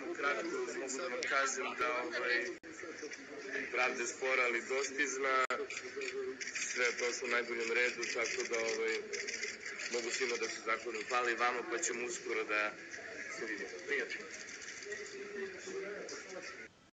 samo kratko mogu da vam kažem da ovaj, pravda je spora, ali dostizna. Sve je prošlo u najboljem redu, tako da ovaj, mogu svima da se zakonim. Hvala i vama, pa ćemo uskoro da se vidimo. Prijatno.